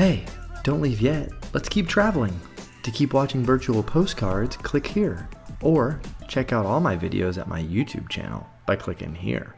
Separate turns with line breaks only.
Hey, don't leave yet. Let's keep traveling. To keep watching virtual postcards, click here. Or check out all my videos at my YouTube channel by clicking here.